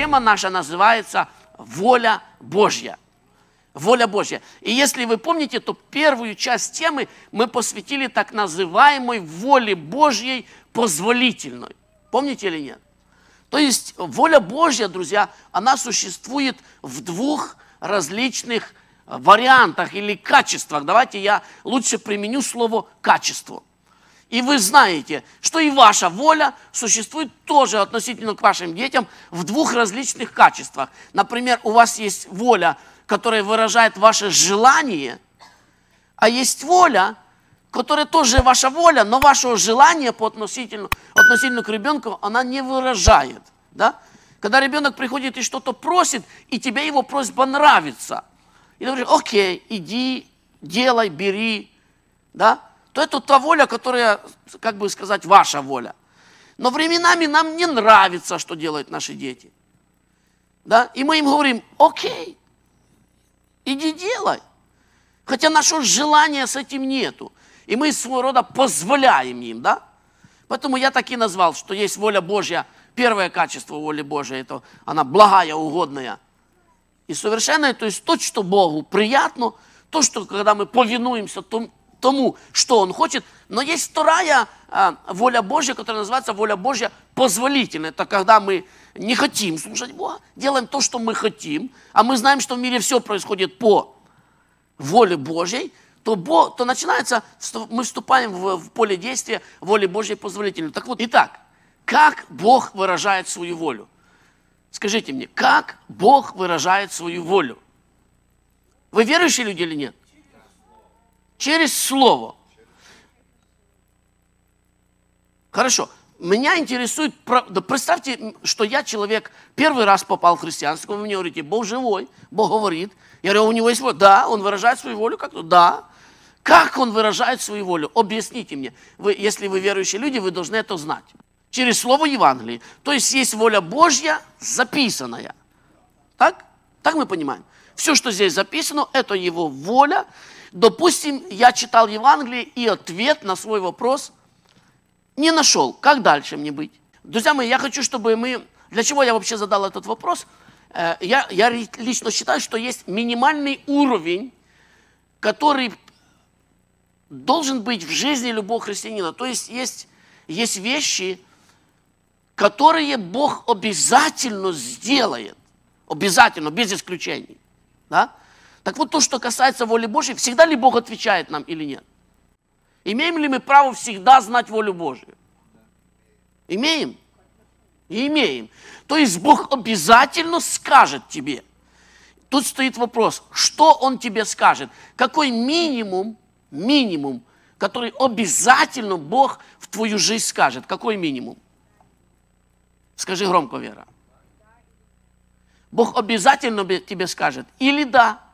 тема наша называется «Воля Божья». Воля Божья. И если вы помните, то первую часть темы мы посвятили так называемой воле Божьей позволительной. Помните или нет? То есть воля Божья, друзья, она существует в двух различных вариантах или качествах. Давайте я лучше применю слово «качество». И вы знаете, что и ваша воля существует тоже относительно к вашим детям в двух различных качествах. Например, у вас есть воля, которая выражает ваше желание, а есть воля, которая тоже ваша воля, но вашего желания по относительно, относительно к ребенку она не выражает. Да? Когда ребенок приходит и что-то просит, и тебе его просьба нравится, и ты говоришь, окей, иди, делай, бери, да? То это та воля, которая, как бы сказать, ваша воля. Но временами нам не нравится, что делают наши дети. Да? И мы им говорим, окей, иди делай. Хотя нашего желания с этим нету. И мы своего рода позволяем им, да? Поэтому я так и назвал, что есть воля Божья. Первое качество воли Божьей, это она благая, угодная и совершенная. То есть то, что Богу приятно, то, что когда мы повинуемся тому, что Он хочет. Но есть вторая а, воля Божья, которая называется воля Божья позволительная. Это когда мы не хотим слушать Бога, делаем то, что мы хотим, а мы знаем, что в мире все происходит по воле Божьей, то, Бог, то начинается, мы вступаем в, в поле действия воли Божьей позволительной. Так вот, итак, как Бог выражает свою волю? Скажите мне, как Бог выражает свою волю? Вы верующие люди или нет? Через Слово. Хорошо. Меня интересует, да представьте, что я человек, первый раз попал в христианство, вы мне говорите, Бог живой, Бог говорит. Я говорю, «А у него есть воля. Да, он выражает свою волю как-то, да. Как он выражает свою волю? Объясните мне. Вы, если вы верующие люди, вы должны это знать. Через Слово Евангелия. То есть есть воля Божья записанная. Так? Так мы понимаем. Все, что здесь записано, это его воля. Допустим, я читал Евангелие и ответ на свой вопрос не нашел. Как дальше мне быть? Друзья мои, я хочу, чтобы мы... Для чего я вообще задал этот вопрос? Э, я, я лично считаю, что есть минимальный уровень, который должен быть в жизни любого христианина. То есть есть, есть вещи, которые Бог обязательно сделает. Обязательно, без исключений. Да? Так вот, то, что касается воли Божьей, всегда ли Бог отвечает нам или нет? Имеем ли мы право всегда знать волю Божью? Имеем? Имеем. То есть Бог обязательно скажет тебе. Тут стоит вопрос, что Он тебе скажет? Какой минимум минимум, который обязательно Бог в твою жизнь скажет. Какой минимум? Скажи громко, Вера. Бог обязательно тебе скажет или да,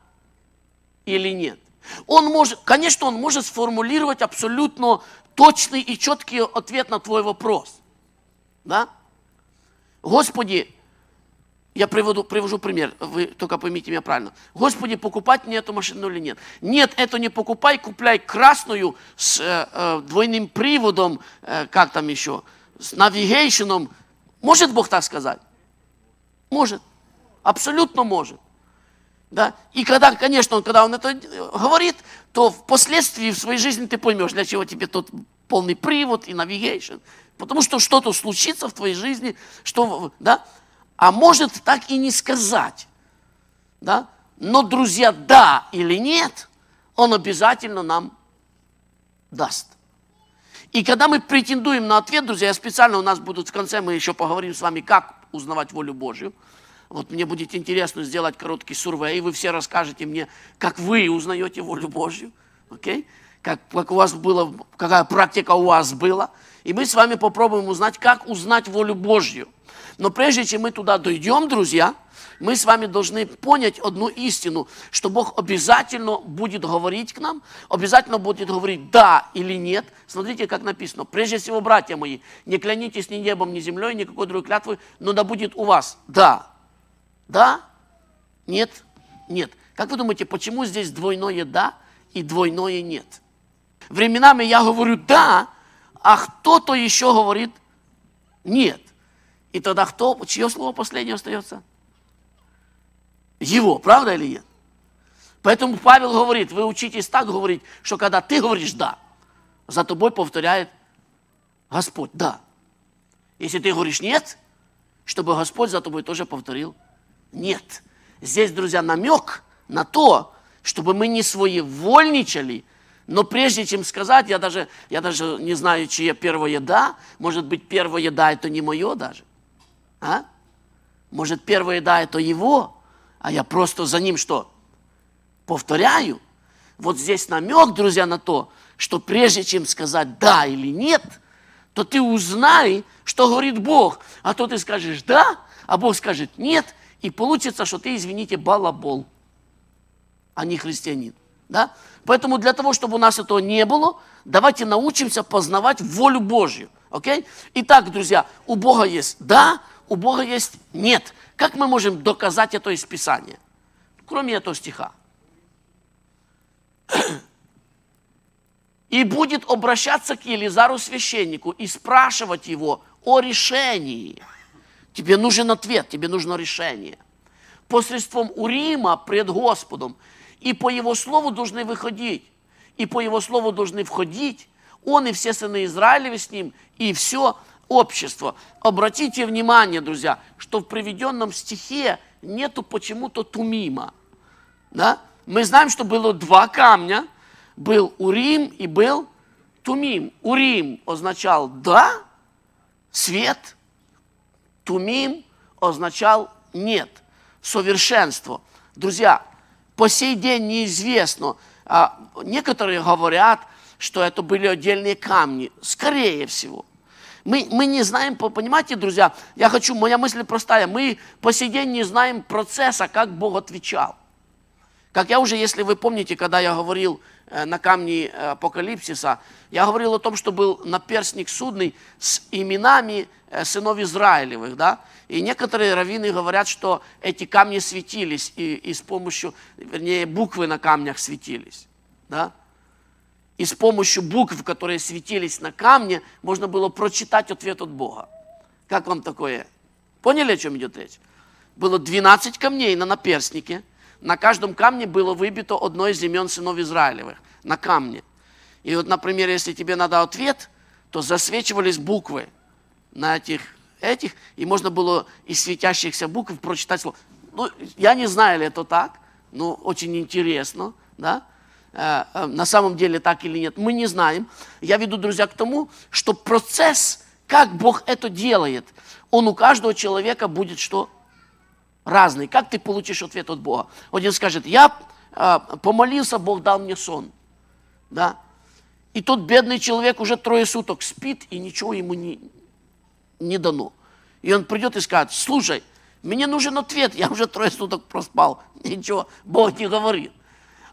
или нет. Он может, конечно, он может сформулировать абсолютно точный и четкий ответ на твой вопрос. Да? Господи, я приводу, привожу пример, вы только поймите меня правильно. Господи, покупать мне эту машину или нет? Нет, эту не покупай, купляй красную с э, э, двойным приводом, э, как там еще, с навигейшеном. Может Бог так сказать? Может. Абсолютно может. Да? И когда, конечно, он, когда он это говорит, то впоследствии в своей жизни ты поймешь, для чего тебе тот полный привод и навигейшн. Потому что что-то случится в твоей жизни, что, да, а может так и не сказать. Да? Но, друзья, да или нет, он обязательно нам даст. И когда мы претендуем на ответ, друзья, я специально у нас будут в конце, мы еще поговорим с вами, как узнавать волю Божью. Вот мне будет интересно сделать короткий сурвей, и вы все расскажете мне, как вы узнаете волю Божью. Окей? Okay? Как, как у вас было, какая практика у вас была. И мы с вами попробуем узнать, как узнать волю Божью. Но прежде чем мы туда дойдем, друзья, мы с вами должны понять одну истину, что Бог обязательно будет говорить к нам, обязательно будет говорить да или нет. Смотрите, как написано. Прежде всего, братья мои, не клянитесь ни небом, ни землей, никакой другой клятвы, но да будет у вас да. Да? Нет? Нет. Как вы думаете, почему здесь двойное да и двойное нет? Временами я говорю да, а кто-то еще говорит нет. И тогда кто, чье слово последнее остается? Его, правда или нет? Поэтому Павел говорит, вы учитесь так говорить, что когда ты говоришь «да», за тобой повторяет Господь «да». Если ты говоришь «нет», чтобы Господь за тобой тоже повторил «нет». Здесь, друзья, намек на то, чтобы мы не своевольничали, но прежде чем сказать, я даже, я даже не знаю, чье первое «да», может быть, первое «да» это не мое даже. А? Может, первое «да» это его, а я просто за ним что? Повторяю. Вот здесь намек, друзья, на то, что прежде чем сказать «да» или «нет», то ты узнай, что говорит Бог. А то ты скажешь «да», а Бог скажет «нет», и получится, что ты, извините, балабол, а не христианин. Да? Поэтому для того, чтобы у нас этого не было, давайте научимся познавать волю Божью. Окей? Итак, друзья, у Бога есть «да», у Бога есть «нет». Как мы можем доказать это из Писания? Кроме этого стиха. И будет обращаться к Елизару священнику и спрашивать его о решении. Тебе нужен ответ, тебе нужно решение. Посредством Урима пред Господом. И по его слову должны выходить. И по его слову должны входить он и все сыны Израилевы с ним, и все общество. Обратите внимание, друзья, что в приведенном стихе нету почему-то тумима. Да? Мы знаем, что было два камня. Был Урим и был Тумим. Урим означал «да», свет. Тумим означал «нет», совершенство. Друзья, по сей день неизвестно. А некоторые говорят, что это были отдельные камни. Скорее всего. Мы, мы не знаем, понимаете, друзья, я хочу, моя мысль простая, мы по сей день не знаем процесса, как Бог отвечал. Как я уже, если вы помните, когда я говорил э, на камне э, Апокалипсиса, я говорил о том, что был наперстник судный с именами сынов Израилевых, да, и некоторые раввины говорят, что эти камни светились, и, и с помощью, вернее, буквы на камнях светились, да, и с помощью букв, которые светились на камне, можно было прочитать ответ от Бога. Как вам такое? Поняли, о чем идет речь? Было 12 камней на наперстнике. На каждом камне было выбито одно из имен сынов Израилевых. На камне. И вот, например, если тебе надо ответ, то засвечивались буквы на этих, этих, и можно было из светящихся букв прочитать слово. Ну, я не знаю, ли это так, но очень интересно, да? Э, э, на самом деле так или нет, мы не знаем. Я веду, друзья, к тому, что процесс, как Бог это делает, он у каждого человека будет что? Разный. Как ты получишь ответ от Бога? Один скажет, я э, помолился, Бог дал мне сон. Да? И тот бедный человек уже трое суток спит, и ничего ему не, не дано. И он придет и скажет, слушай, мне нужен ответ, я уже трое суток проспал. Ничего, Бог не говорит.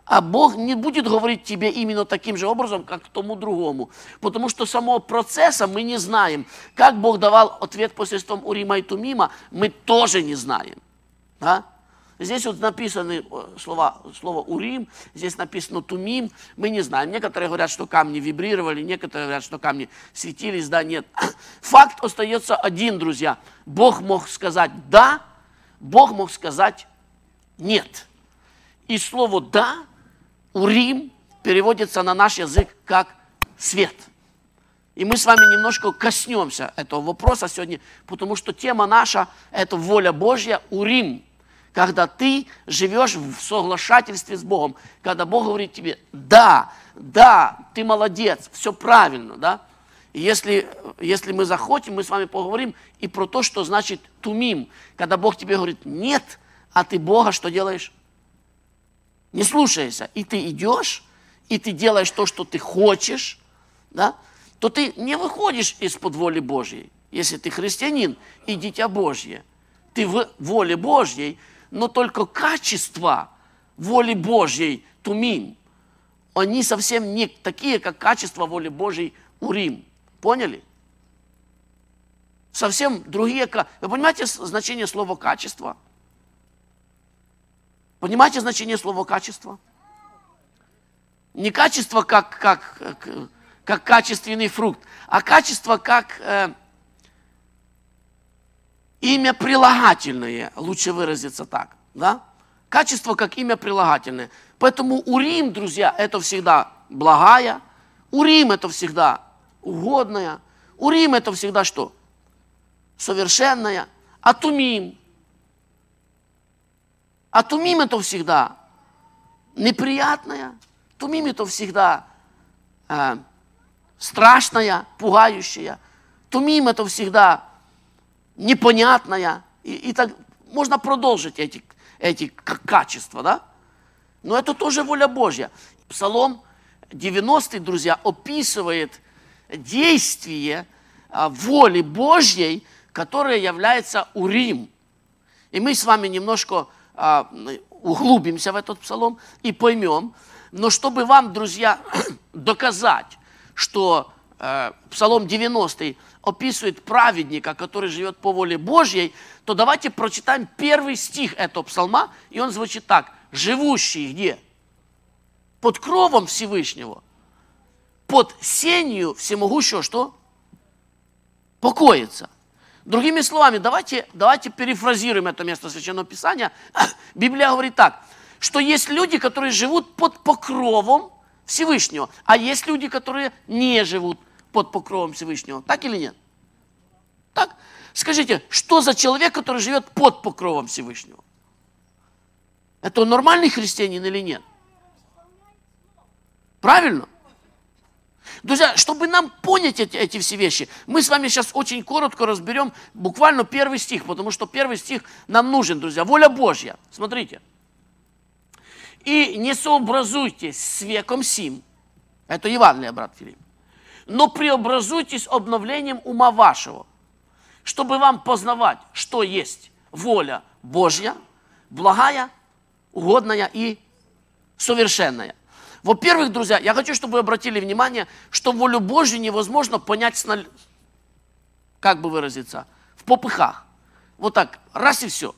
А Бог не будет говорить тебе именно таким же образом, как тому другому. Потому что самого процесса мы не знаем. Как Бог давал ответ посредством Урима и Тумима, мы тоже не знаем. Да? Здесь вот написаны э, слова, слово Урим, здесь написано Тумим, мы не знаем. Некоторые говорят, что камни вибрировали, некоторые говорят, что камни светились, да, нет. Факт остается один, друзья. Бог мог сказать «да», Бог мог сказать «нет». И слово «да» Урим переводится на наш язык как свет. И мы с вами немножко коснемся этого вопроса сегодня, потому что тема наша – это воля Божья, Урим. Когда ты живешь в соглашательстве с Богом, когда Бог говорит тебе, да, да, ты молодец, все правильно, да? Если, если мы захотим, мы с вами поговорим и про то, что значит тумим, когда Бог тебе говорит нет, а ты Бога что делаешь? не слушаешься, и ты идешь, и ты делаешь то, что ты хочешь, да, то ты не выходишь из-под воли Божьей. Если ты христианин и дитя Божье, ты в воле Божьей, но только качества воли Божьей тумим, они совсем не такие, как качество воли Божьей урим. Поняли? Совсем другие. Вы понимаете значение слова качество? Понимаете значение слова качество? Не качество как, как, как, как качественный фрукт, а качество как, э, имя прилагательное, лучше выразиться так, да? Качество как имя прилагательное. Поэтому Урим, друзья, это всегда благая, Урим это всегда угодная, Урим это всегда что? Совершенная, а Тумим. А Тумим это всегда неприятная, Тумим это всегда э, страшная, пугающая, Тумим это всегда непонятная. И, и так можно продолжить эти, эти качества, да? Но это тоже воля Божья. Псалом 90, друзья, описывает действие а, воли Божьей, которая является Урим. И мы с вами немножко а, углубимся в этот псалом и поймем. Но чтобы вам, друзья, доказать, что э, псалом 90 описывает праведника, который живет по воле Божьей, то давайте прочитаем первый стих этого псалма, и он звучит так. «Живущий где? Под кровом Всевышнего, под сенью всемогущего что? Покоится». Другими словами, давайте, давайте перефразируем это место Священного Писания. Библия говорит так, что есть люди, которые живут под покровом Всевышнего, а есть люди, которые не живут под покровом Всевышнего. Так или нет? Так? Скажите, что за человек, который живет под покровом Всевышнего? Это он нормальный христианин или нет? Правильно? Друзья, чтобы нам понять эти, эти все вещи, мы с вами сейчас очень коротко разберем буквально первый стих, потому что первый стих нам нужен, друзья. Воля Божья. Смотрите. «И не сообразуйтесь с веком сим». Это Евангелие, брат Филипп но преобразуйтесь обновлением ума вашего, чтобы вам познавать, что есть воля Божья, благая, угодная и совершенная. Во-первых, друзья, я хочу, чтобы вы обратили внимание, что волю Божью невозможно понять, с как бы выразиться, в попыхах. Вот так, раз и все.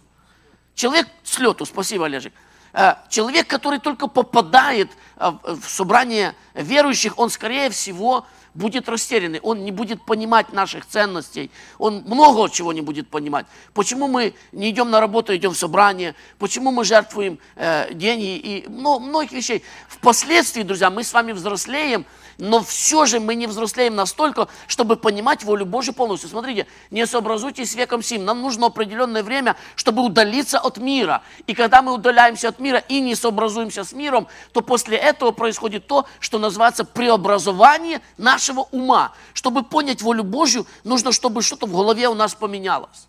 Человек с лету, спасибо, Олежек, э, человек, который только попадает э, в собрание верующих, он, скорее всего, будет растерянный, он не будет понимать наших ценностей, он много чего не будет понимать. Почему мы не идем на работу, идем в собрание, почему мы жертвуем э, деньги и много, многих вещей. Впоследствии, друзья, мы с вами взрослеем, но все же мы не взрослеем настолько, чтобы понимать волю Божью полностью. Смотрите, не сообразуйтесь с веком сим. Нам нужно определенное время, чтобы удалиться от мира. И когда мы удаляемся от мира и не сообразуемся с миром, то после этого происходит то, что называется преобразование нашего ума. Чтобы понять волю Божью, нужно, чтобы что-то в голове у нас поменялось.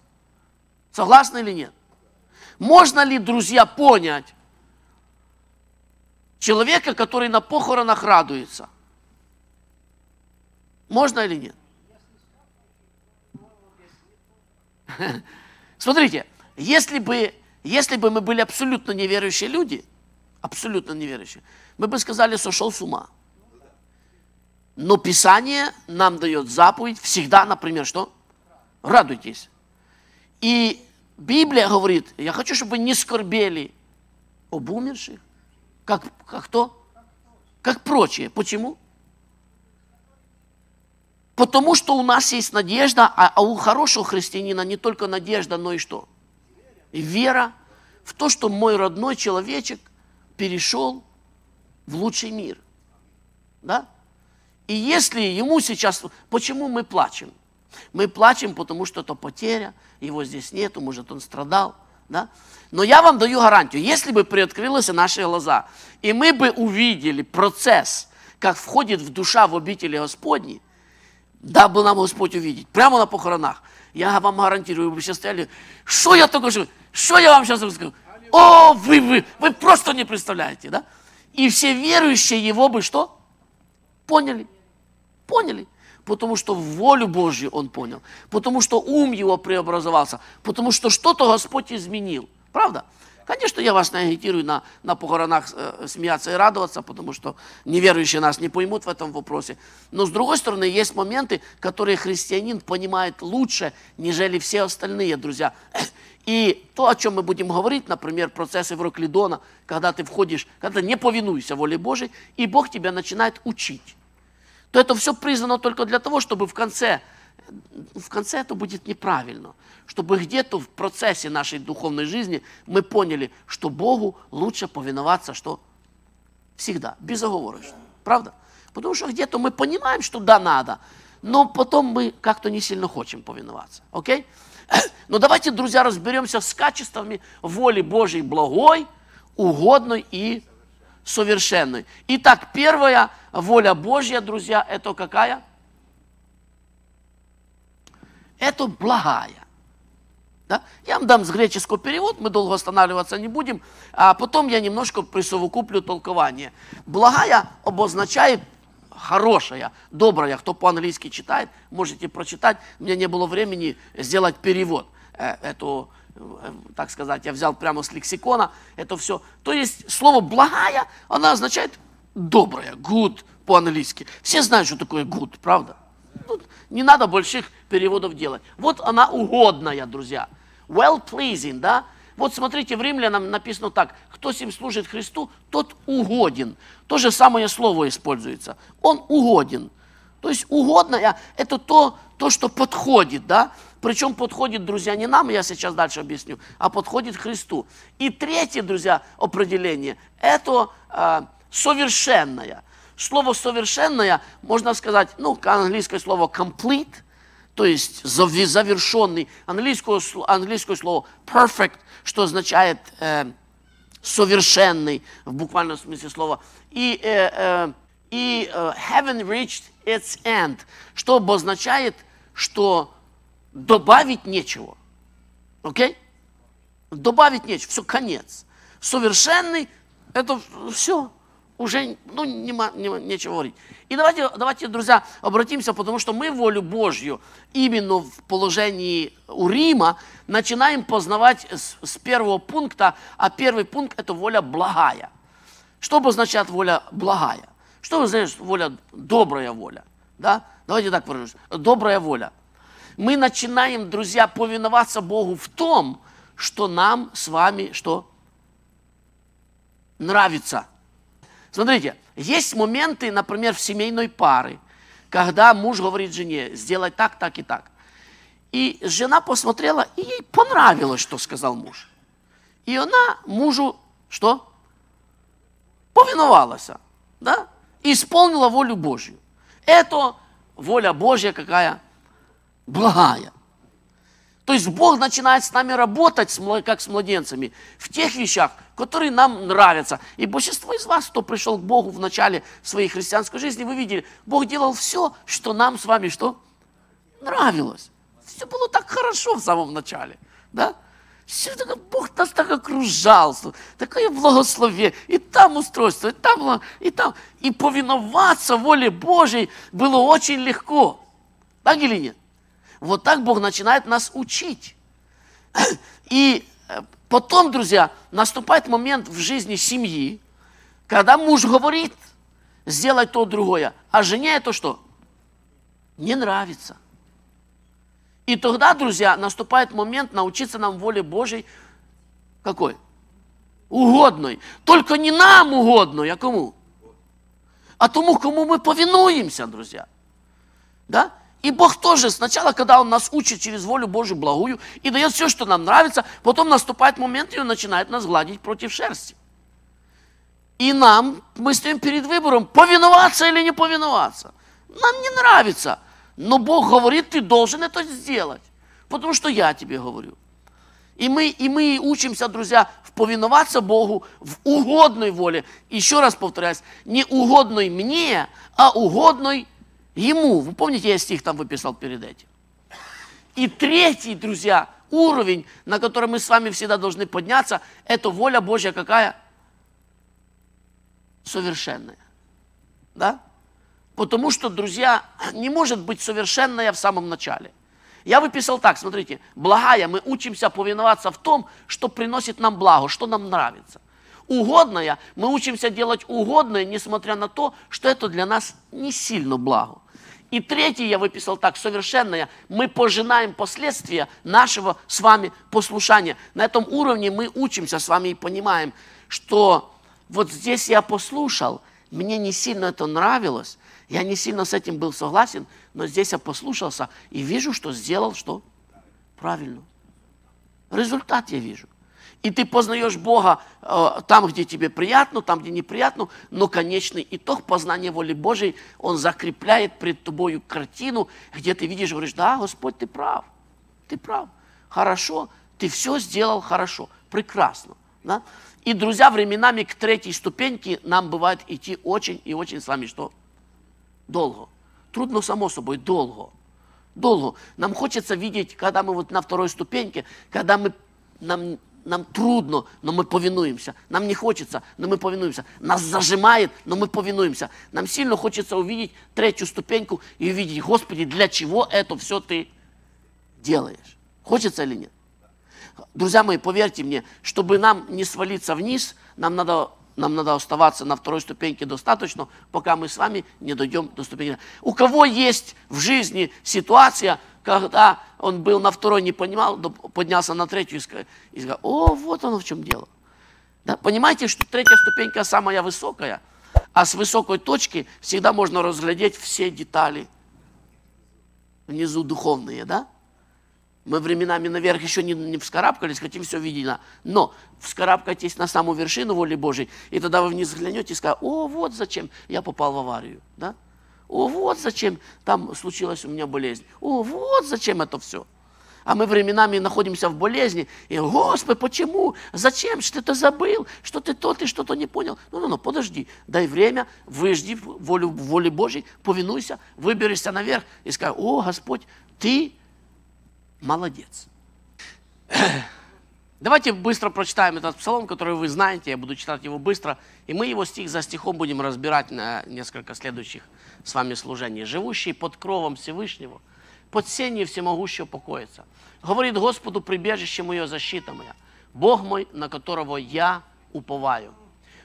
Согласны или нет? Можно ли, друзья, понять человека, который на похоронах радуется – можно или нет? Смотрите, если бы, если бы мы были абсолютно неверующие люди, абсолютно неверующие, мы бы сказали, сошел с ума. Но Писание нам дает заповедь всегда, например, что? Радуйтесь. И Библия говорит, я хочу, чтобы вы не скорбели об умерших, как, как кто? Как прочие. Почему? Потому что у нас есть надежда, а, а у хорошего христианина не только надежда, но и что? И вера в то, что мой родной человечек перешел в лучший мир. Да? И если ему сейчас... Почему мы плачем? Мы плачем, потому что это потеря, его здесь нету, может, он страдал. Да? Но я вам даю гарантию, если бы приоткрылись наши глаза, и мы бы увидели процесс, как входит в душа в обители Господней, Дав бы нам Господь увидеть, прямо на похоронах. Я вам гарантирую, вы все стояли, что я только что, что я вам сейчас расскажу? О, вы, вы, вы просто не представляете, да? И все верующие его бы что? Поняли. Поняли. Потому что волю Божью он понял. Потому что ум его преобразовался. Потому что что-то Господь изменил. Правда? Конечно, я вас не агитирую на, на похоронах э, смеяться и радоваться, потому что неверующие нас не поймут в этом вопросе. Но с другой стороны, есть моменты, которые христианин понимает лучше, нежели все остальные, друзья. И то, о чем мы будем говорить, например, процессы Евроклидона, когда ты входишь, когда не повинуешься воле Божией, и Бог тебя начинает учить, то это все призвано только для того, чтобы в конце в конце это будет неправильно. Чтобы где-то в процессе нашей духовной жизни мы поняли, что Богу лучше повиноваться, что всегда, безоговорочно. Правда? Потому что где-то мы понимаем, что да, надо, но потом мы как-то не сильно хотим повиноваться. Окей? Но давайте, друзья, разберемся с качествами воли Божьей благой, угодной и совершенной. Итак, первая воля Божья, друзья, это какая? Это благая. Да? Я вам дам с греческого перевод, мы долго останавливаться не будем, а потом я немножко присовокуплю толкование. Благая обозначает хорошая, добрая. Кто по-английски читает, можете прочитать. У меня не было времени сделать перевод. Э, эту, э, так сказать, я взял прямо с лексикона это все. То есть слово «благая», она означает добрая, good по-английски. Все знают, что такое good, правда? Тут не надо больших переводов делать. Вот она угодная, друзья. Well-pleasing, да? Вот смотрите, в Римлянам написано так. Кто сим служит Христу, тот угоден. То же самое слово используется. Он угоден. То есть угодная – это то, то, что подходит, да? Причем подходит, друзья, не нам, я сейчас дальше объясню, а подходит Христу. И третье, друзья, определение – это э, совершенное. Слово «совершенное» можно сказать, ну, английское слово «complete», то есть завершенный. Английское, английское слово perfect, что означает э, совершенный в буквальном смысле слова. И, э, э, и э, haven't reached its end, что обозначает, что добавить нечего. Окей? Okay? Добавить нечего, все, конец. Совершенный, это все уже ну, нема, нема, нечего говорить. И давайте, давайте, друзья, обратимся, потому что мы волю Божью именно в положении у Рима начинаем познавать с, с первого пункта, а первый пункт – это воля благая. Что обозначает воля благая? Что значит воля, добрая воля? Да? Давайте так выражусь. Добрая воля. Мы начинаем, друзья, повиноваться Богу в том, что нам с вами что? Нравится – Смотрите, есть моменты, например, в семейной пары, когда муж говорит жене, сделай так, так и так. И жена посмотрела, и ей понравилось, что сказал муж. И она мужу что? Повиновалась, да? исполнила волю Божью. Это воля Божья какая? Благая. То есть Бог начинает с нами работать, как с младенцами, в тех вещах, которые нам нравятся. И большинство из вас, кто пришел к Богу в начале своей христианской жизни, вы видели, Бог делал все, что нам с вами что? Нравилось. Все было так хорошо в самом начале. Да? Все, Бог нас так окружал, такое благословение, и там устройство, и там, и там. И повиноваться воле Божьей было очень легко. Так или нет? Вот так Бог начинает нас учить. И э, потом, друзья, наступает момент в жизни семьи, когда муж говорит, сделай то другое, а жене это что? Не нравится. И тогда, друзья, наступает момент научиться нам воле Божьей какой? Угодной. Только не нам угодной, а кому? А тому, кому мы повинуемся, друзья. Да? И Бог тоже сначала, когда Он нас учит через волю Божию благую и дает все, что нам нравится, потом наступает момент, и Он начинает нас гладить против шерсти. И нам, мы стоим перед выбором, повиноваться или не повиноваться. Нам не нравится, но Бог говорит, ты должен это сделать, потому что я тебе говорю. И мы, и мы учимся, друзья, в повиноваться Богу в угодной воле. Еще раз повторяюсь, не угодной мне, а угодной Ему, вы помните, я стих там выписал перед этим. И третий, друзья, уровень, на который мы с вами всегда должны подняться, это воля Божья какая? Совершенная. Да? Потому что, друзья, не может быть совершенная в самом начале. Я выписал так, смотрите, благая, мы учимся повиноваться в том, что приносит нам благо, что нам нравится. Угодная, мы учимся делать угодное, несмотря на то, что это для нас не сильно благо. И третье я выписал так, совершенное. Мы пожинаем последствия нашего с вами послушания. На этом уровне мы учимся с вами и понимаем, что вот здесь я послушал, мне не сильно это нравилось, Я не сильно с этим был согласен, но здесь я послушался и вижу, что сделал что? Правильно. Результат я вижу. И ты познаешь Бога э, там, где тебе приятно, там, где неприятно, но конечный итог познания воли Божьей, он закрепляет пред тобою картину, где ты видишь, говоришь, да, Господь, ты прав, ты прав, хорошо, ты все сделал хорошо, прекрасно. Да? И, друзья, временами к третьей ступеньке нам бывает идти очень и очень с вами что? Долго. Трудно, само собой, долго. Долго. Нам хочется видеть, когда мы вот на второй ступеньке, когда мы, нам, нам трудно, но мы повинуемся. Нам не хочется, но мы повинуемся. Нас зажимает, но мы повинуемся. Нам сильно хочется увидеть третью ступеньку и увидеть, Господи, для чего это все ты делаешь? Хочется или нет? Друзья мои, поверьте мне, чтобы нам не свалиться вниз, нам надо нам надо оставаться на второй ступеньке достаточно, пока мы с вами не дойдем до ступеньки. У кого есть в жизни ситуация, когда он был на второй, не понимал, поднялся на третью и сказал, о, вот оно в чем дело. Да, понимаете, что третья ступенька самая высокая, а с высокой точки всегда можно разглядеть все детали внизу духовные, да? Мы временами наверх еще не, не вскарабкались, хотим все видеть. Но вскарабкайтесь на самую вершину воли Божьей, и тогда вы вниз взглянете и скажете, о, вот зачем я попал в аварию. Да? О, вот зачем там случилась у меня болезнь. О, вот зачем это все. А мы временами находимся в болезни, и, Господи, почему? Зачем? Что ты забыл? Что ты то, ты что-то не понял? Ну-ну-ну, подожди, дай время, выжди волю, воли Божьей, повинуйся, выберешься наверх и скажи, о, Господь, ты молодец. Давайте быстро прочитаем этот псалом, который вы знаете, я буду читать его быстро, и мы его стих за стихом будем разбирать на несколько следующих с вами служений. «Живущий под кровом Всевышнего, под сенью всемогущего покоится. Говорит Господу, прибежище мое, защита моя, Бог мой, на которого я уповаю.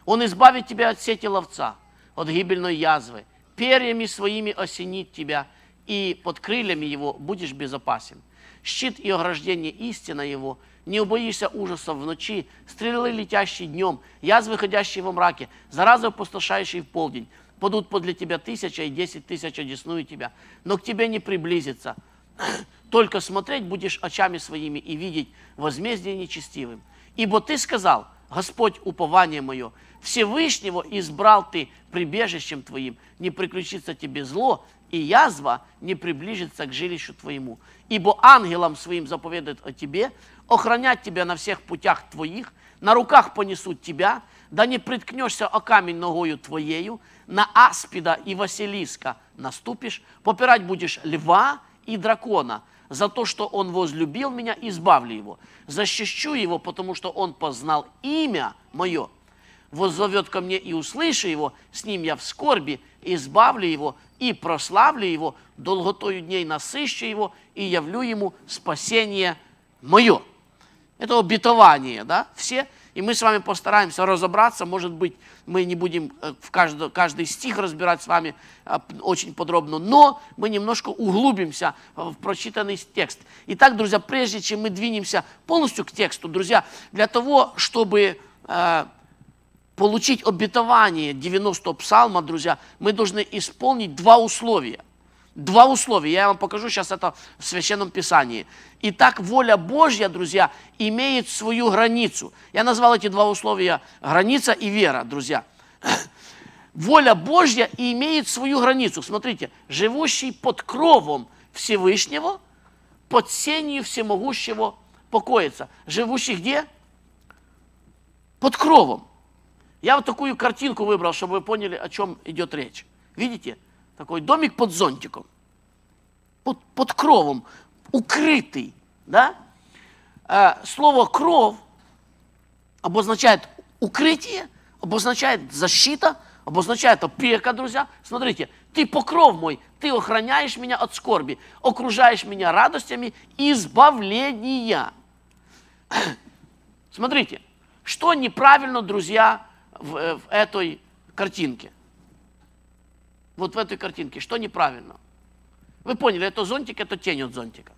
Он избавит тебя от сети ловца, от гибельной язвы, перьями своими осенит тебя, и под крыльями его будешь безопасен щит и ограждение истина его, не убоишься ужасов в ночи, стрелы, летящие днем, язвы, ходящие во мраке, заразы, опустошающие в полдень. Падут подле тебя тысяча и десять тысяч одесную тебя, но к тебе не приблизится. Только смотреть будешь очами своими и видеть возмездие нечестивым. Ибо ты сказал, Господь, упование мое, Всевышнего избрал ты прибежищем твоим, не приключится тебе зло, и язва не приближится к жилищу твоему. Ибо ангелам своим заповедует о тебе, охранять тебя на всех путях твоих, на руках понесут тебя, да не приткнешься о камень ногою твоею, на аспида и василиска наступишь, попирать будешь льва и дракона, за то, что он возлюбил меня, избавлю его. Защищу его, потому что он познал имя мое. Воззовет ко мне и услышу его, с ним я в скорби, избавлю его и прославлю его, долготою дней насыщу его и явлю ему спасение мое. Это обетование, да, все. И мы с вами постараемся разобраться, может быть, мы не будем э, в каждый, каждый стих разбирать с вами э, очень подробно, но мы немножко углубимся в прочитанный текст. Итак, друзья, прежде чем мы двинемся полностью к тексту, друзья, для того, чтобы э, получить обетование 90 псалма, друзья, мы должны исполнить два условия. Два условия. Я вам покажу сейчас это в Священном Писании. Итак, воля Божья, друзья, имеет свою границу. Я назвал эти два условия граница и вера, друзья. Воля Божья имеет свою границу. Смотрите, живущий под кровом Всевышнего, под сенью всемогущего покоится. Живущий где? Под кровом. Я вот такую картинку выбрал, чтобы вы поняли, о чем идет речь. Видите? Такой домик под зонтиком, под, под кровом, укрытый. Да? Э, слово «кров» обозначает укрытие, обозначает защита, обозначает опека, друзья. Смотрите, ты покров мой, ты охраняешь меня от скорби, окружаешь меня радостями избавления. Смотрите, что неправильно, друзья, в, э, в этой картинке. Вот в этой картинке. Что неправильно? Вы поняли, это зонтик, это тень от зонтика.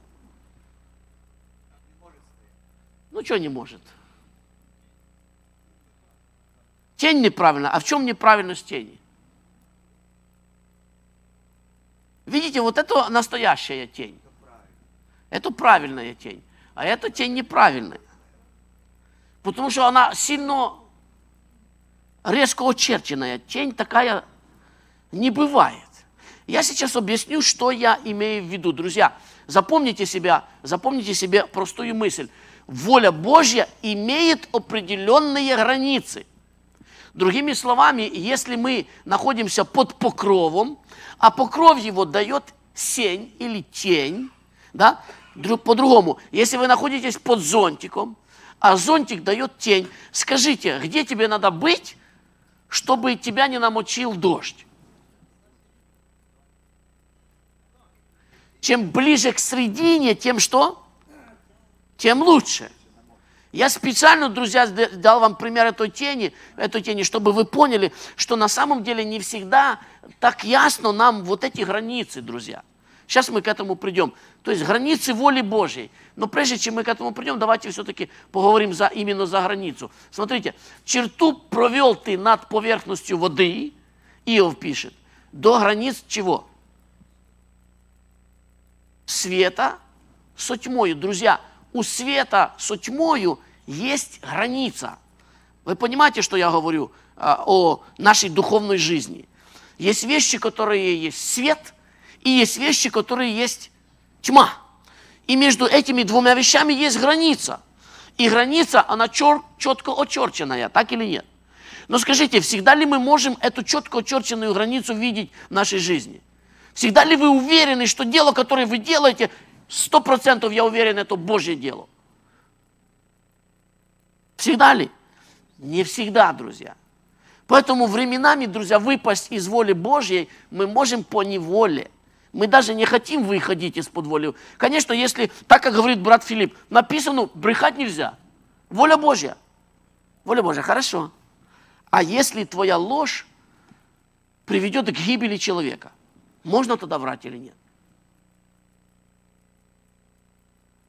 Ну, что не может? Тень неправильно. А в чем неправильность тени? Видите, вот это настоящая тень. Это правильная тень. А эта тень неправильная. Потому что она сильно резко очерченная. Тень такая не бывает. Я сейчас объясню, что я имею в виду. Друзья, запомните себя, запомните себе простую мысль. Воля Божья имеет определенные границы. Другими словами, если мы находимся под покровом, а покров его дает сень или тень, да, по-другому, если вы находитесь под зонтиком, а зонтик дает тень, скажите, где тебе надо быть, чтобы тебя не намочил дождь? Чем ближе к середине, тем что? Тем лучше. Я специально, друзья, дал вам пример этой тени, этой тени, чтобы вы поняли, что на самом деле не всегда так ясно нам вот эти границы, друзья. Сейчас мы к этому придем. То есть границы воли Божьей. Но прежде чем мы к этому придем, давайте все-таки поговорим за, именно за границу. Смотрите, черту провел ты над поверхностью воды, Иов пишет, до границ чего? света со тьмою. Друзья, у света со тьмою есть граница. Вы понимаете, что я говорю а, о нашей духовной жизни? Есть вещи, которые есть свет, и есть вещи, которые есть тьма. И между этими двумя вещами есть граница. И граница, она чер, четко очерченная, так или нет? Но скажите, всегда ли мы можем эту четко очерченную границу видеть в нашей жизни? Всегда ли вы уверены, что дело, которое вы делаете, сто процентов я уверен, это Божье дело? Всегда ли? Не всегда, друзья. Поэтому временами, друзья, выпасть из воли Божьей мы можем по неволе. Мы даже не хотим выходить из-под воли. Конечно, если, так как говорит брат Филипп, написано, брехать нельзя. Воля Божья. Воля Божья, хорошо. А если твоя ложь приведет к гибели человека – можно тогда врать или нет?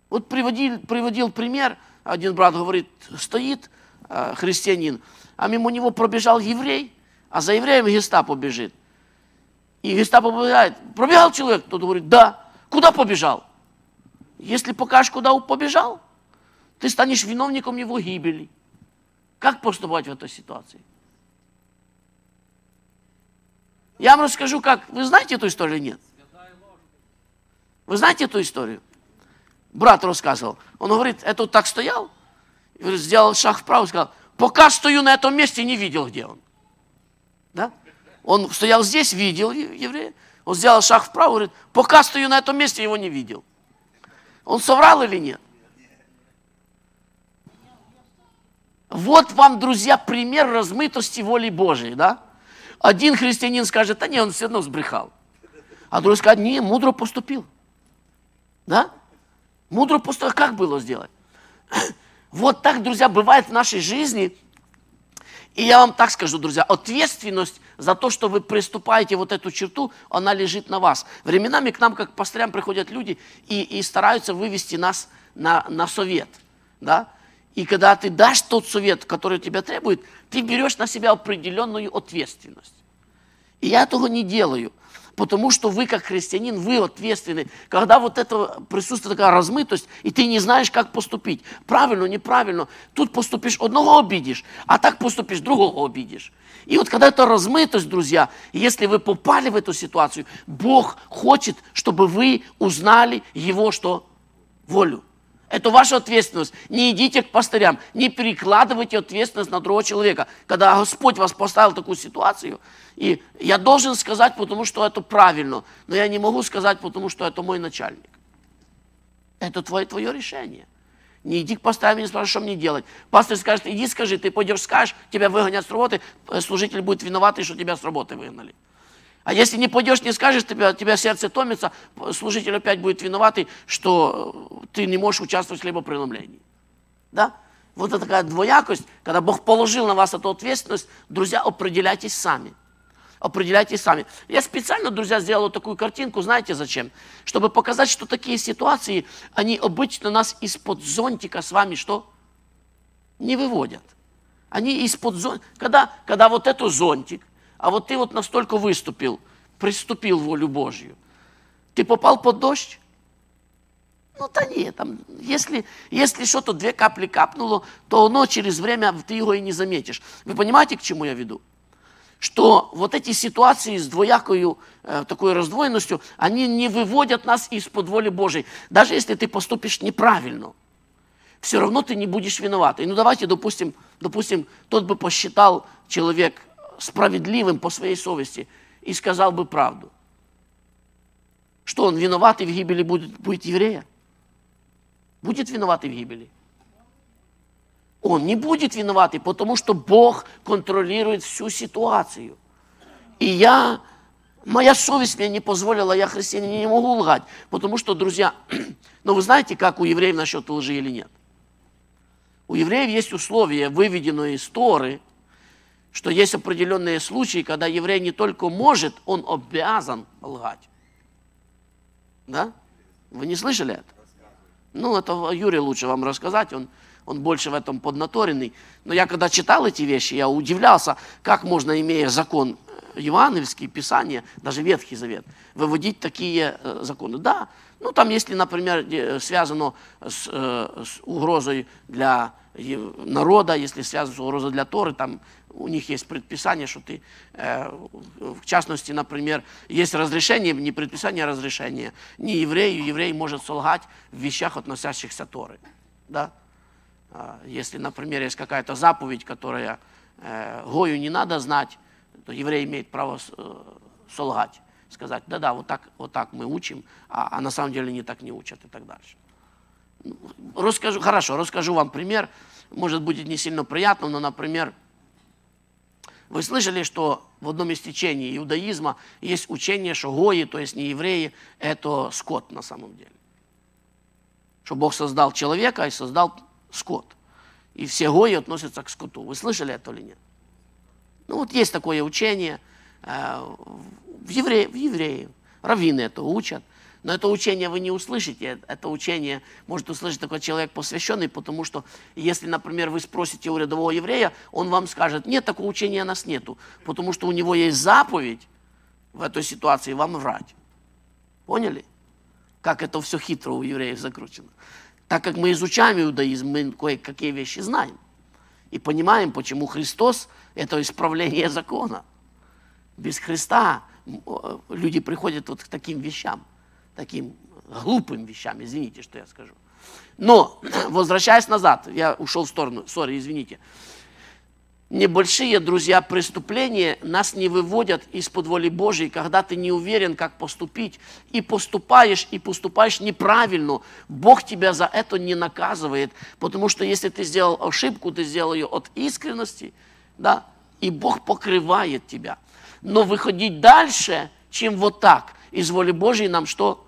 Вот приводил, приводил пример, один брат говорит, стоит э, христианин, а мимо него пробежал еврей, а за евреем гестапо бежит. И гестапо побегает, пробежал человек, тот говорит, да, куда побежал? Если покажешь, куда побежал, ты станешь виновником его гибели. Как поступать в этой ситуации? Я вам расскажу, как. Вы знаете эту историю или нет? Вы знаете эту историю? Брат рассказывал. Он говорит, это так стоял, сделал шаг вправо сказал, пока стою на этом месте, не видел, где он. Да? Он стоял здесь, видел еврея. Он сделал шаг вправо, говорит, пока стою на этом месте, его не видел. Он соврал или нет? Вот вам, друзья, пример размытости воли Божией, да? Один христианин скажет, а не, он все равно сбрехал. А другой скажет, не, мудро поступил. Да? Мудро поступил. Как было сделать? Вот так, друзья, бывает в нашей жизни. И я вам так скажу, друзья, ответственность за то, что вы приступаете вот эту черту, она лежит на вас. Временами к нам, как пастырям, приходят люди и, и стараются вывести нас на, на совет. Да? И когда ты дашь тот совет, который тебя требует, ты берешь на себя определенную ответственность. И я этого не делаю, потому что вы, как христианин, вы ответственны. Когда вот это присутствует такая размытость, и ты не знаешь, как поступить. Правильно, неправильно. Тут поступишь, одного обидишь, а так поступишь, другого обидишь. И вот когда это размытость, друзья, если вы попали в эту ситуацию, Бог хочет, чтобы вы узнали Его что? Волю. Это ваша ответственность. Не идите к пастырям, не перекладывайте ответственность на другого человека. Когда Господь вас поставил в такую ситуацию, и я должен сказать, потому что это правильно, но я не могу сказать, потому что это мой начальник. Это твое, твое решение. Не иди к пастырям и не спрашивай, что мне делать. Пастор скажет, иди скажи, ты пойдешь скажешь, тебя выгонят с работы, э, служитель будет виноватый, что тебя с работы выгнали. А если не пойдешь, не скажешь, тебя, тебя сердце томится, служитель опять будет виноватый, что ты не можешь участвовать в хлебопреломлении. Да? Вот это такая двоякость, когда Бог положил на вас эту ответственность, друзья, определяйтесь сами. Определяйтесь сами. Я специально, друзья, сделал такую картинку, знаете зачем? Чтобы показать, что такие ситуации, они обычно нас из-под зонтика с вами что? Не выводят. Они из-под зонтика. Когда, когда вот эту зонтик, а вот ты вот настолько выступил, приступил волю Божью. Ты попал под дождь? Ну, да нет, там, если, если что-то две капли капнуло, то оно через время, ты его и не заметишь. Вы понимаете, к чему я веду? Что вот эти ситуации с двоякой э, такой раздвоенностью, они не выводят нас из-под воли Божьей. Даже если ты поступишь неправильно, все равно ты не будешь виноват. И ну давайте, допустим, допустим, тот бы посчитал человек справедливым по своей совести и сказал бы правду. Что он виноват и в гибели будет, будет еврея? будет виноватый в гибели? Он не будет виноватый, потому что Бог контролирует всю ситуацию. И я, моя совесть мне не позволила, я христианин не могу лгать. Потому что, друзья, но вы знаете, как у евреев насчет лжи или нет? У евреев есть условия, выведенные из Торы, что есть определенные случаи, когда еврей не только может, он обязан лгать. Да? Вы не слышали это? Ну, это Юрий лучше вам рассказать, он, он больше в этом поднаторенный. Но я когда читал эти вещи, я удивлялся, как можно, имея закон евангельский, Писание, даже Ветхий Завет, выводить такие э, законы. Да, ну там если, например, связано с, э, с угрозой для народа, если связано с угрозой для Торы, там у них есть предписание, что ты, э, в частности, например, есть разрешение, не предписание, а разрешение. Не еврею, еврей может солгать в вещах, относящихся Торы. Да? А, если, например, есть какая-то заповедь, которая э, Гою не надо знать, то еврей имеет право э, солгать, сказать, да-да, вот так, вот так мы учим, а, а на самом деле не так не учат и так дальше. Ну, расскажу, хорошо, расскажу вам пример, может будет не сильно приятно, но, например, вы слышали, что в одном из течений иудаизма есть учение, что гои, то есть не евреи, это скот на самом деле. Что Бог создал человека и создал скот. И все гои относятся к скоту. Вы слышали это или нет? Ну вот есть такое учение в, евре, в евреи. Раввины это учат. Но это учение вы не услышите. Это учение может услышать такой человек посвященный, потому что если, например, вы спросите у рядового еврея, он вам скажет, нет, такого учения у нас нету, потому что у него есть заповедь в этой ситуации вам врать. Поняли? Как это все хитро у евреев закручено. Так как мы изучаем иудаизм, мы кое-какие вещи знаем. И понимаем, почему Христос – это исправление закона. Без Христа э, люди приходят вот к таким вещам – таким глупым вещам, извините, что я скажу. Но, возвращаясь назад, я ушел в сторону, сори, извините. Небольшие, друзья, преступления нас не выводят из-под воли Божьей, когда ты не уверен, как поступить, и поступаешь, и поступаешь неправильно. Бог тебя за это не наказывает, потому что если ты сделал ошибку, ты сделал ее от искренности, да, и Бог покрывает тебя. Но выходить дальше, чем вот так, из воли Божьей нам что?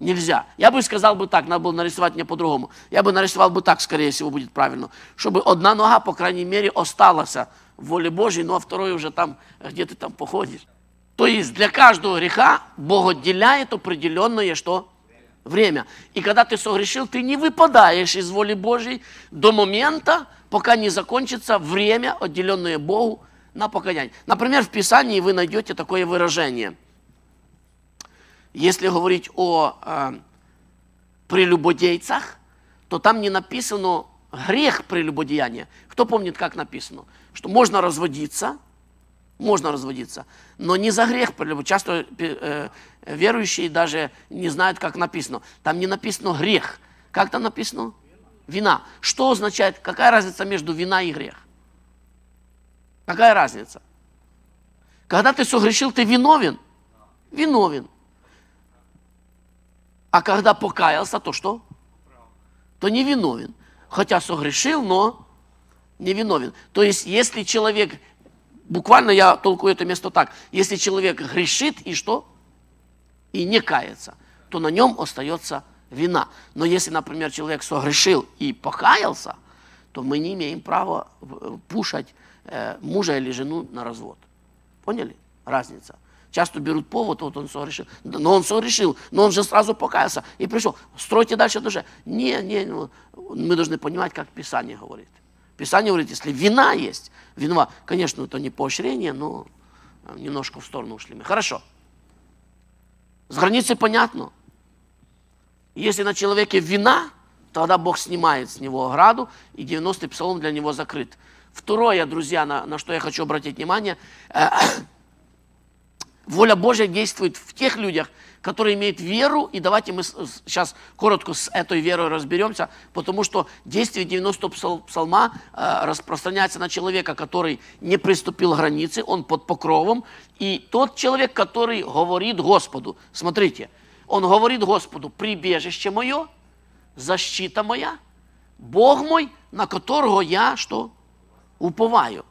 Нельзя. Я бы сказал бы так, надо было нарисовать мне по-другому. Я бы нарисовал бы так, скорее всего, будет правильно. Чтобы одна нога, по крайней мере, осталась в воле Божьей, ну а второй уже там, где ты там походишь. То есть для каждого греха Бог отделяет определенное что? Время. И когда ты согрешил, ты не выпадаешь из воли Божьей до момента, пока не закончится время, отделенное Богу на покаяние. Например, в Писании вы найдете такое выражение – если говорить о э, прелюбодейцах, то там не написано грех прелюбодеяния. Кто помнит, как написано? Что можно разводиться, можно разводиться, но не за грех прелюбодеяния. Часто э, верующие даже не знают, как написано. Там не написано грех. Как там написано? Вина. Что означает, какая разница между вина и грех? Какая разница? Когда ты согрешил, ты виновен? Виновен. А когда покаялся, то что? То не виновен. Хотя согрешил, но не виновен. То есть, если человек, буквально я толкую это место так, если человек грешит и что? И не кается, то на нем остается вина. Но если, например, человек согрешил и покаялся, то мы не имеем права э, пушать э, мужа или жену на развод. Поняли? Разница часто берут повод, вот он согрешил. Но он согрешил, но он же сразу покаялся и пришел. Стройте дальше душе. Не, не, ну, мы должны понимать, как Писание говорит. Писание говорит, если вина есть, вина, конечно, это не поощрение, но немножко в сторону ушли мы. Хорошо. С границей понятно. Если на человеке вина, тогда Бог снимает с него ограду, и 90-й псалом для него закрыт. Второе, друзья, на, на что я хочу обратить внимание, э, воля Божья действует в тех людях, которые имеют веру, и давайте мы сейчас коротко с этой верой разберемся, потому что действие 90-го псалма э, распространяется на человека, который не приступил границы, он под покровом, и тот человек, который говорит Господу, смотрите, он говорит Господу, прибежище мое, защита моя, Бог мой, на которого я что? Уповаю.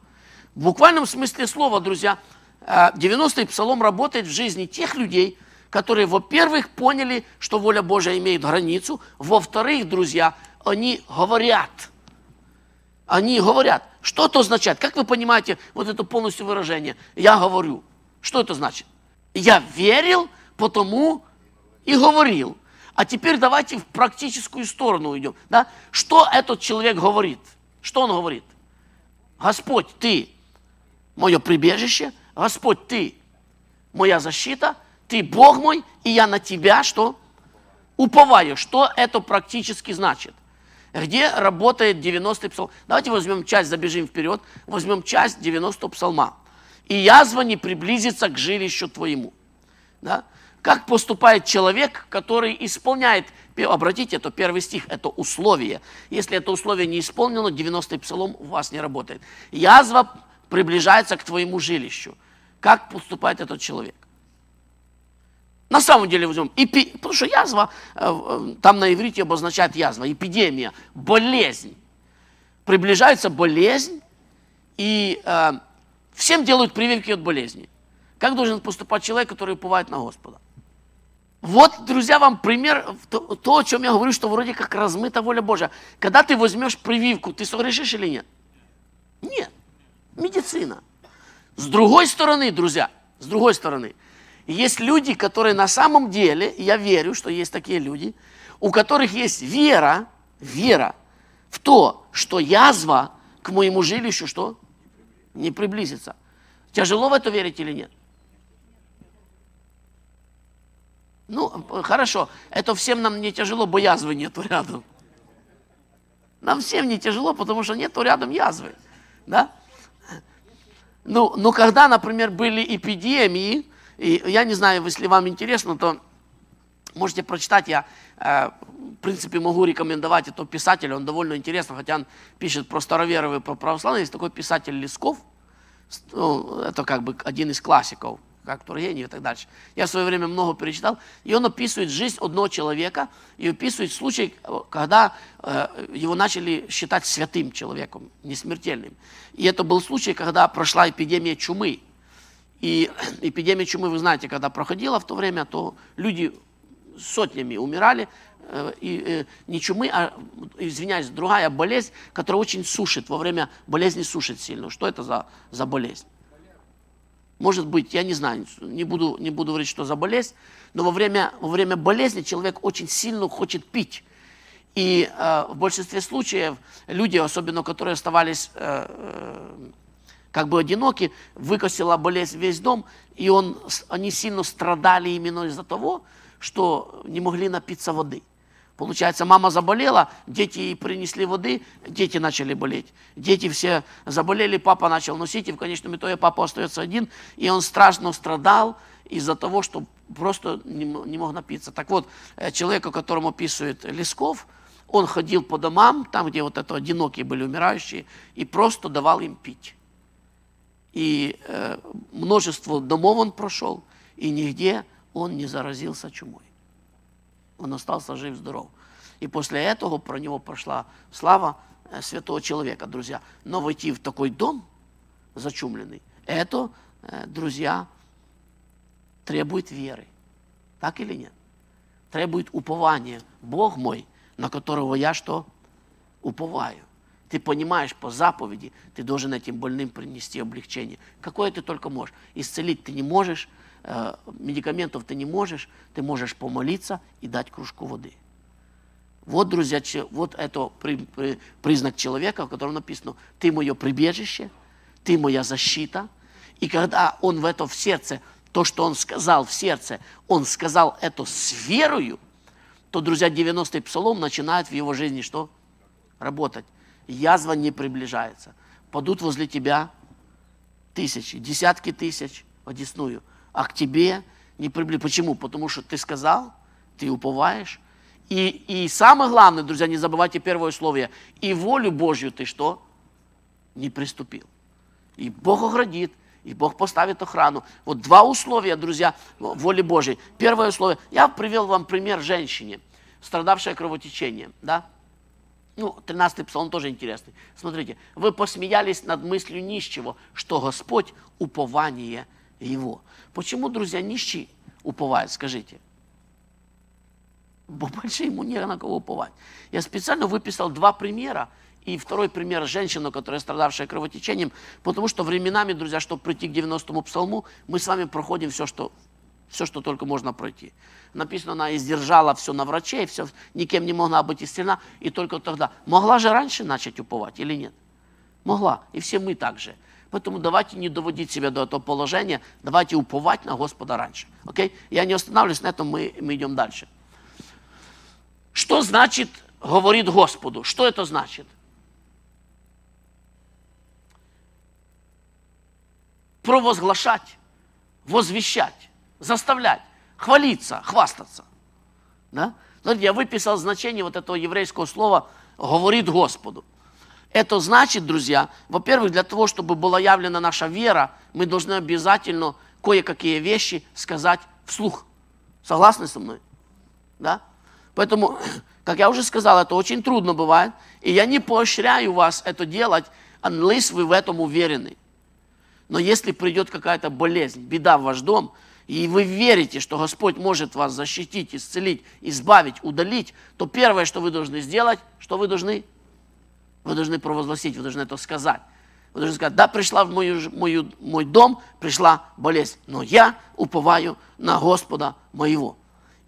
В буквальном смысле слова, друзья, 90-й э, псалом работает в жизни тех людей, которые, во-первых, поняли, что воля Божия имеет границу, во-вторых, друзья, они говорят. Они говорят. Что это означает? Как вы понимаете вот это полностью выражение? Я говорю. Что это значит? Я верил, потому и говорил. А теперь давайте в практическую сторону уйдем. Да? Что этот человек говорит? Что он говорит? Господь, Ты мое прибежище, Господь, Ты моя защита, Ты Бог мой, и я на Тебя что? Уповаю. Что это практически значит? Где работает 90-й псалм? Давайте возьмем часть, забежим вперед, возьмем часть 90-го псалма. «И язва не приблизится к жилищу твоему». Да? Как поступает человек, который исполняет, обратите, это первый стих, это условие. Если это условие не исполнено, 90-й псалом у вас не работает. Язва приближается к твоему жилищу. Как поступает этот человек? На самом деле возьмем, эпи, потому что язва, э, э, там на иврите обозначает язва, эпидемия, болезнь. Приближается болезнь, и э, всем делают прививки от болезни. Как должен поступать человек, который уповает на Господа? Вот, друзья, вам пример, то, то, о чем я говорю, что вроде как размыта воля Божья. Когда ты возьмешь прививку, ты согрешишь или нет? Нет. Медицина. С другой стороны, друзья, с другой стороны, есть люди, которые на самом деле, я верю, что есть такие люди, у которых есть вера, вера в то, что язва к моему жилищу что? Не приблизится. Тяжело в это верить или нет? Ну, хорошо, это всем нам не тяжело, бо язвы нету рядом. Нам всем не тяжело, потому что нету рядом язвы. Да? Ну, но когда, например, были эпидемии, и я не знаю, если вам интересно, то можете прочитать, я, э, в принципе, могу рекомендовать этого писателя, он довольно интересный, хотя он пишет про староверовые, про православные. Есть такой писатель Лесков, ну, это как бы один из классиков как Тургенев и так дальше. Я в свое время много перечитал, и он описывает жизнь одного человека, и описывает случай, когда э, его начали считать святым человеком, несмертельным. И это был случай, когда прошла эпидемия чумы. И эпидемия чумы, вы знаете, когда проходила в то время, то люди сотнями умирали, э, и э, не чумы, а, извиняюсь, другая болезнь, которая очень сушит, во время болезни сушит сильно. Что это за, за болезнь? Может быть, я не знаю, не буду, не буду говорить, что за болезнь, но во время, во время болезни человек очень сильно хочет пить. И э, в большинстве случаев люди, особенно которые оставались э, э, как бы одиноки, выкосила болезнь весь дом, и он, они сильно страдали именно из-за того, что не могли напиться воды. Получается, мама заболела, дети ей принесли воды, дети начали болеть. Дети все заболели, папа начал носить, и в конечном итоге папа остается один, и он страшно страдал из-за того, что просто не, мог напиться. Так вот, э, человек, о котором описывает Лесков, он ходил по домам, там, где вот это одинокие были умирающие, и просто давал им пить. И э, множество домов он прошел, и нигде он не заразился чумой он остался жив-здоров. И после этого про него прошла слава э, святого человека, друзья. Но войти в такой дом зачумленный, это, э, друзья, требует веры. Так или нет? Требует упования. Бог мой, на которого я что? Уповаю. Ты понимаешь по заповеди, ты должен этим больным принести облегчение. Какое ты только можешь. Исцелить ты не можешь, медикаментов ты не можешь, ты можешь помолиться и дать кружку воды. Вот, друзья, вот это признак человека, в котором написано, ты мое прибежище, ты моя защита. И когда он в это в сердце то, что он сказал в сердце, он сказал это с верою, то, друзья, 90-й псалом начинает в его жизни что? Работать. Язва не приближается. Падут возле тебя тысячи, десятки тысяч одесную, а к тебе не приближаются. Почему? Потому что ты сказал, ты уповаешь. И, и самое главное, друзья, не забывайте первое условие. И волю Божью ты что? Не приступил. И Бог оградит, и Бог поставит охрану. Вот два условия, друзья, воли Божьей. Первое условие. Я привел вам пример женщине, страдавшей кровотечением. Да? Ну, 13-й псалом тоже интересный. Смотрите, вы посмеялись над мыслью нищего, что Господь – упование его. Почему, друзья, нищий уповает, скажите? Бо больше ему не на кого уповать. Я специально выписал два примера – и второй пример – женщину, которая страдавшая кровотечением, потому что временами, друзья, чтобы прийти к 90-му псалму, мы с вами проходим все, что, все, что только можно пройти. Написано, она издержала все на врачей, все, никем не могла быть исцелена, и только тогда. Могла же раньше начать уповать или нет? Могла, и все мы также. Поэтому давайте не доводить себя до этого положения, давайте уповать на Господа раньше. Окей? Я не останавливаюсь на этом, мы, мы идем дальше. Что значит говорит Господу? Что это значит? провозглашать, возвещать, заставлять, хвалиться, хвастаться. Да? Смотрите, я выписал значение вот этого еврейского слова «говорит Господу». Это значит, друзья, во-первых, для того, чтобы была явлена наша вера, мы должны обязательно кое-какие вещи сказать вслух. Согласны со мной? Да? Поэтому, как я уже сказал, это очень трудно бывает, и я не поощряю вас это делать, unless вы в этом уверены. Но если придет какая-то болезнь, беда в ваш дом, и вы верите, что Господь может вас защитить, исцелить, избавить, удалить, то первое, что вы должны сделать, что вы должны? Вы должны провозгласить, вы должны это сказать. Вы должны сказать, да, пришла в мою, мою, мой дом, пришла болезнь, но я уповаю на Господа моего.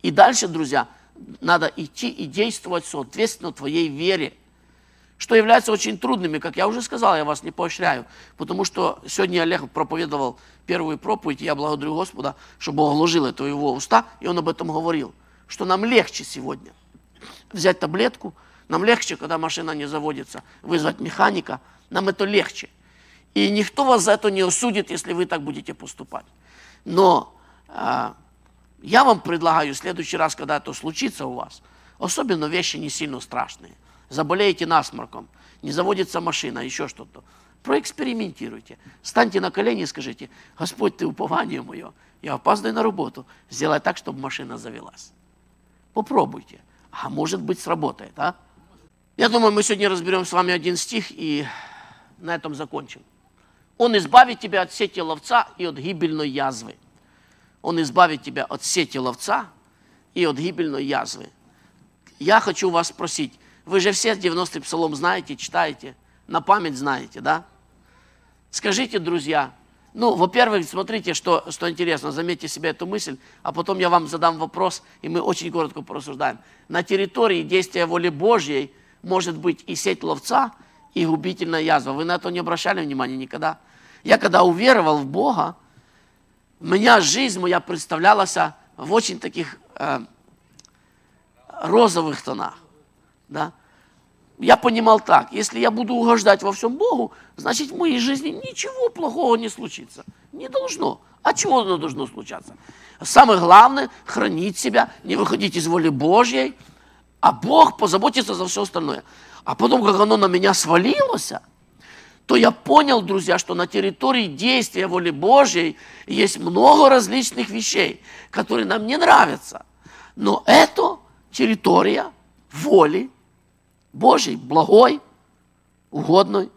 И дальше, друзья, надо идти и действовать соответственно твоей вере что является очень трудными, как я уже сказал, я вас не поощряю, потому что сегодня Олег проповедовал первую проповедь, и я благодарю Господа, что Бог вложил это в его уста, и он об этом говорил, что нам легче сегодня взять таблетку, нам легче, когда машина не заводится, вызвать механика, нам это легче. И никто вас за это не осудит, если вы так будете поступать. Но э, я вам предлагаю в следующий раз, когда это случится у вас, особенно вещи не сильно страшные, заболеете насморком, не заводится машина, еще что-то. Проэкспериментируйте. Станьте на колени и скажите, Господь, Ты упование мое, я опаздываю на работу, сделай так, чтобы машина завелась. Попробуйте. А может быть сработает, а? Я думаю, мы сегодня разберем с вами один стих и на этом закончим. Он избавит тебя от сети ловца и от гибельной язвы. Он избавит тебя от сети ловца и от гибельной язвы. Я хочу вас спросить, вы же все 90-й псалом знаете, читаете, на память знаете, да? Скажите, друзья, ну, во-первых, смотрите, что, что интересно, заметьте себе эту мысль, а потом я вам задам вопрос, и мы очень коротко порассуждаем. На территории действия воли Божьей может быть и сеть ловца, и губительная язва. Вы на это не обращали внимания никогда? Я когда уверовал в Бога, меня жизнь моя представлялась в очень таких э, розовых тонах. Да? Я понимал так, если я буду угождать во всем Богу, значит в моей жизни ничего плохого не случится. Не должно. А чего оно должно случаться? Самое главное – хранить себя, не выходить из воли Божьей, а Бог позаботится за все остальное. А потом, как оно на меня свалилось, то я понял, друзья, что на территории действия воли Божьей есть много различных вещей, которые нам не нравятся. Но это территория воли Божий, благой, угодной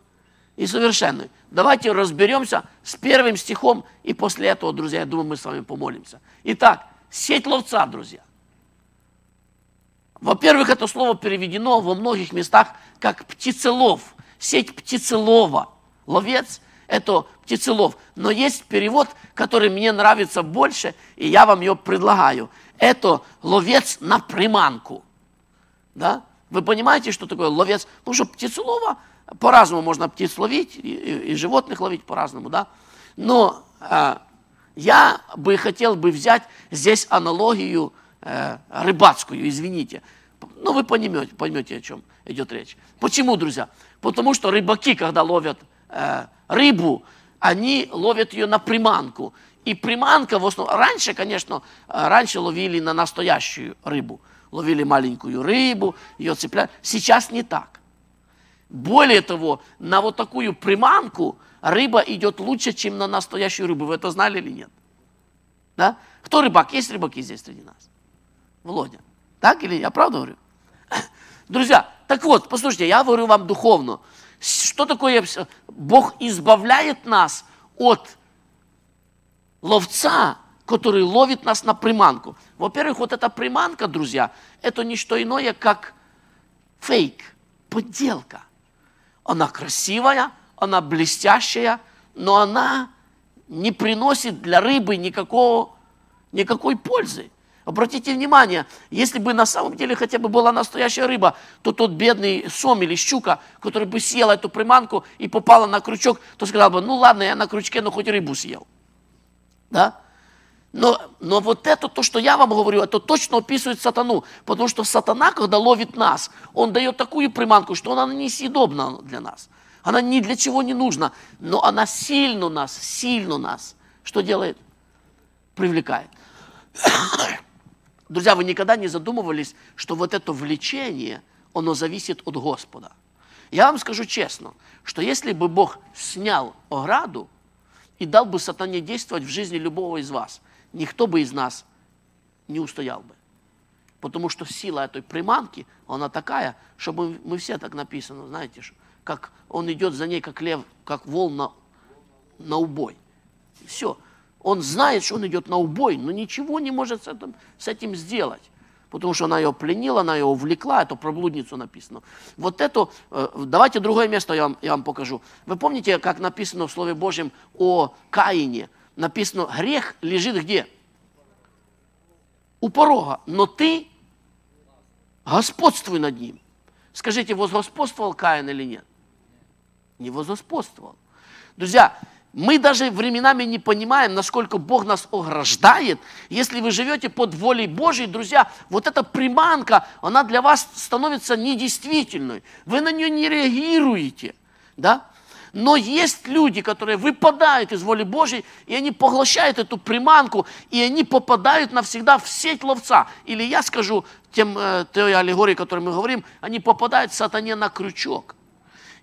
и совершенной. Давайте разберемся с первым стихом, и после этого, друзья, я думаю, мы с вами помолимся. Итак, сеть ловца, друзья. Во-первых, это слово переведено во многих местах как птицелов, сеть птицелова. Ловец – это птицелов. Но есть перевод, который мне нравится больше, и я вам ее предлагаю. Это ловец на приманку. Да? Вы понимаете, что такое ловец? Потому что птицелова, по-разному можно птиц ловить, и, и, и животных ловить по-разному, да? Но а, я бы хотел бы взять здесь аналогию э, рыбацкую, извините. Ну, вы поймете, поймете, о чем идет речь. Почему, друзья? Потому что рыбаки, когда ловят э, рыбу, они ловят ее на приманку. И приманка в основном... Раньше, конечно, э, раньше ловили на настоящую рыбу. Ловили маленькую рыбу, ее цепляли. Сейчас не так. Более того, на вот такую приманку рыба идет лучше, чем на настоящую рыбу. Вы это знали или нет? Да? Кто рыбак? Есть рыбаки здесь среди нас? Володя. Так или я правда говорю? Друзья, так вот, послушайте, я говорю вам духовно. Что такое? Бог избавляет нас от ловца, который ловит нас на приманку. Во-первых, вот эта приманка, друзья, это не что иное, как фейк, подделка. Она красивая, она блестящая, но она не приносит для рыбы никакого, никакой пользы. Обратите внимание, если бы на самом деле хотя бы была настоящая рыба, то тот бедный сом или щука, который бы съел эту приманку и попала на крючок, то сказал бы, ну ладно, я на крючке, но хоть рыбу съел. Да? Но, но вот это, то, что я вам говорю, это точно описывает сатану. Потому что сатана, когда ловит нас, он дает такую приманку, что она несъедобна для нас. Она ни для чего не нужна, но она сильно нас, сильно нас, что делает? Привлекает. Друзья, вы никогда не задумывались, что вот это влечение, оно зависит от Господа. Я вам скажу честно, что если бы Бог снял ограду и дал бы сатане действовать в жизни любого из вас, никто бы из нас не устоял бы. Потому что сила этой приманки, она такая, что мы, мы все так написано, знаете, как он идет за ней, как лев, как вол на, на убой. Все. Он знает, что он идет на убой, но ничего не может с этим, с этим сделать. Потому что она ее пленила, она ее увлекла, это про блудницу написано. Вот это, э, давайте другое место я вам, я вам покажу. Вы помните, как написано в Слове Божьем о Каине? Написано, грех лежит где? У порога. Но ты господствуй над ним. Скажите, возгосподствовал Каин или нет? Не возгосподствовал. Друзья, мы даже временами не понимаем, насколько Бог нас ограждает. Если вы живете под волей Божьей, друзья, вот эта приманка, она для вас становится недействительной. Вы на нее не реагируете. Да? Но есть люди, которые выпадают из воли Божьей, и они поглощают эту приманку, и они попадают навсегда в сеть ловца. Или я скажу тем, э, той аллегории, о которой мы говорим, они попадают сатане на крючок.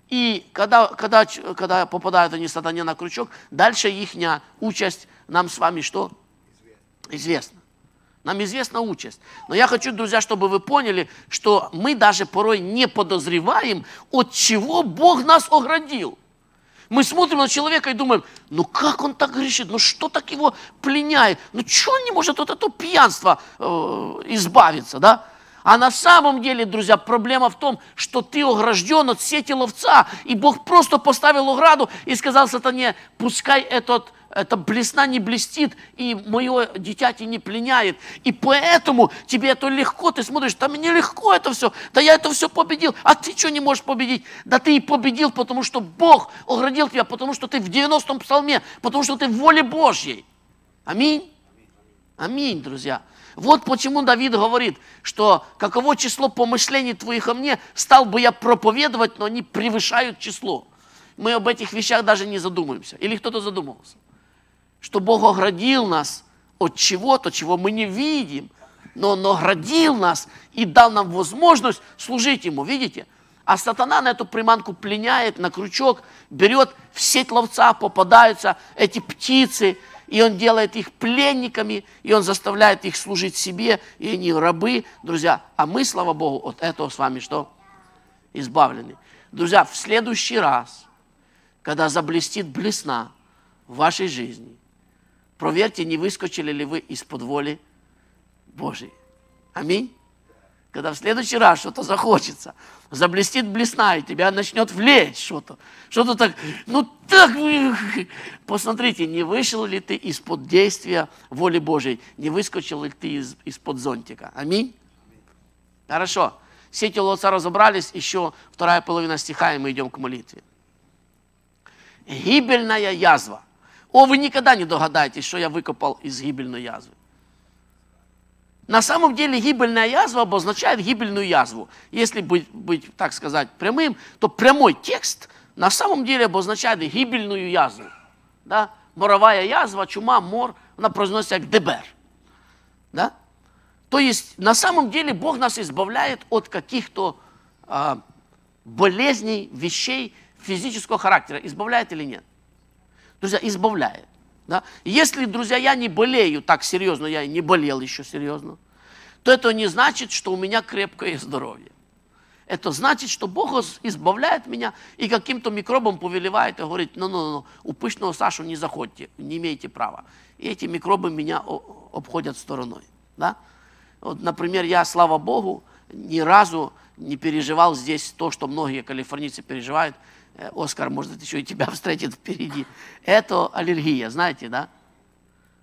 И когда, когда, когда попадают они сатане на крючок, дальше их участь нам с вами что? Известно. Нам известна участь. Но я хочу, друзья, чтобы вы поняли, что мы даже порой не подозреваем, от чего Бог нас оградил. Мы смотрим на человека и думаем, ну как он так грешит, ну что так его пленяет, ну что он не может от этого пьянства э, избавиться, да? А на самом деле, друзья, проблема в том, что ты огражден от сети ловца, и Бог просто поставил ограду и сказал сатане, пускай этот эта блесна не блестит, и мое дитя не пленяет. И поэтому тебе это легко, ты смотришь, да мне легко это все, да я это все победил, а ты что не можешь победить? Да ты и победил, потому что Бог оградил тебя, потому что ты в 90-м псалме, потому что ты в воле Божьей. Аминь. Аминь, друзья. Вот почему Давид говорит, что каково число помышлений твоих о мне, стал бы я проповедовать, но они превышают число. Мы об этих вещах даже не задумываемся. Или кто-то задумывался. Что Бог оградил нас от чего-то, чего мы не видим, но Он оградил нас и дал нам возможность служить Ему. Видите? А сатана на эту приманку пленяет, на крючок, берет в сеть ловца, попадаются эти птицы, и он делает их пленниками, и он заставляет их служить себе, и они рабы, друзья. А мы, слава Богу, от этого с вами что? Избавлены. Друзья, в следующий раз, когда заблестит блесна в вашей жизни, проверьте, не выскочили ли вы из-под воли Божьей. Аминь. Когда в следующий раз что-то захочется, заблестит блесна, и тебя начнет влечь что-то. Что-то так, ну так, посмотрите, не вышел ли ты из-под действия воли Божьей, не выскочил ли ты из, из-под зонтика. Аминь? Хорошо. Все эти лоца разобрались, еще вторая половина стиха, и мы идем к молитве. Гибельная язва. О, вы никогда не догадаетесь, что я выкопал из гибельной язвы. На самом деле гибельная язва обозначает гибельную язву. Если быть, быть, так сказать, прямым, то прямой текст на самом деле обозначает гибельную язву. Да? Моровая язва, чума, мор, она произносится как дебер. Да? То есть на самом деле Бог нас избавляет от каких-то а, болезней, вещей физического характера. Избавляет или нет? Друзья, избавляет. Да? Если, друзья, я не болею так серьезно, я и не болел еще серьезно, то это не значит, что у меня крепкое здоровье. Это значит, что Бог избавляет меня и каким-то микробом повелевает и говорит, ну-ну-ну, у пышного Сашу не заходите, не имеете права. И эти микробы меня обходят стороной. Да? Вот, например, я, слава Богу, ни разу не переживал здесь то, что многие калифорнийцы переживают – Оскар, может, еще и тебя встретит впереди. Это аллергия, знаете, да?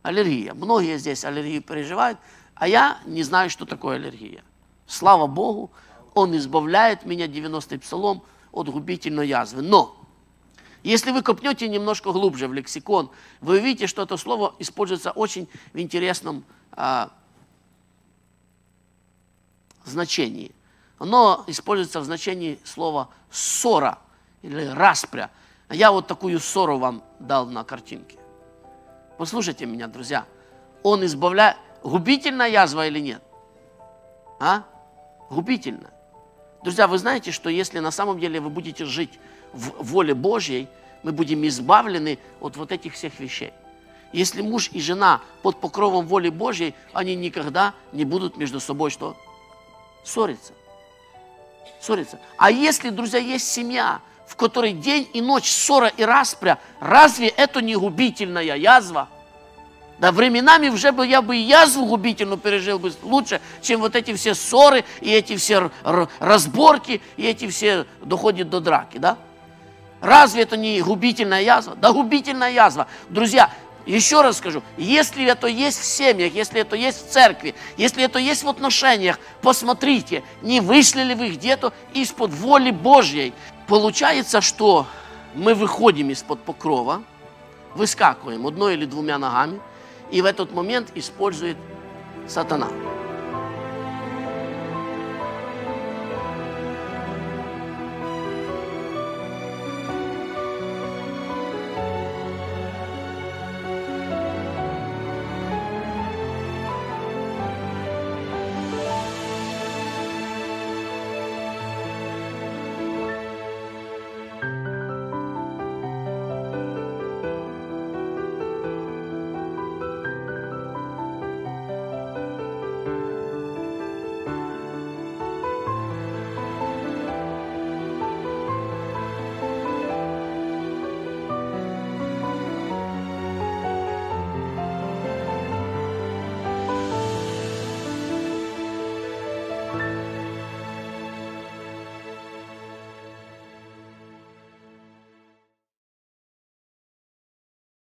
Аллергия. Многие здесь аллергию переживают, а я не знаю, что такое аллергия. Слава Богу, Он избавляет меня, 90-й псалом, от губительной язвы. Но, если вы копнете немножко глубже в лексикон, вы увидите, что это слово используется очень в интересном а, значении. Оно используется в значении слова «ссора», или распря. Я вот такую ссору вам дал на картинке. Послушайте меня, друзья. Он избавляет... Губительная язва или нет? А? Губительно. Друзья, вы знаете, что если на самом деле вы будете жить в воле Божьей, мы будем избавлены от вот этих всех вещей. Если муж и жена под покровом воли Божьей, они никогда не будут между собой что? Ссориться. Ссориться. А если, друзья, есть семья, в которой день и ночь ссора и распря, разве это не губительная язва? Да временами уже бы я бы язву губительную пережил бы лучше, чем вот эти все ссоры, и эти все разборки, и эти все доходят до драки, да? Разве это не губительная язва? Да губительная язва. Друзья, еще раз скажу, если это есть в семьях, если это есть в церкви, если это есть в отношениях, посмотрите, не вышли ли вы где-то из-под воли Божьей. Получается, что мы выходим из-под покрова, выскакиваем одной или двумя ногами, и в этот момент использует сатана.